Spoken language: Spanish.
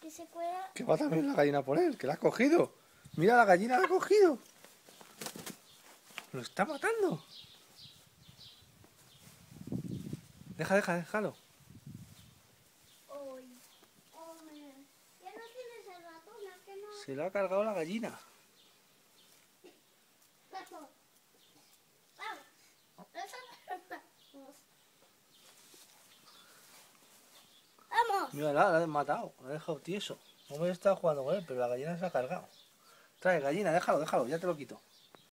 que se cuela. Que va también la gallina por él, que la ha cogido. Mira, la gallina la ha cogido. Lo está matando. Deja, deja, déjalo. Se lo ha cargado la gallina. Mira, la, la ha matado, la ha dejado tieso. No me estaba jugando con él, pero la gallina se ha cargado. Trae, gallina, déjalo, déjalo, ya te lo quito.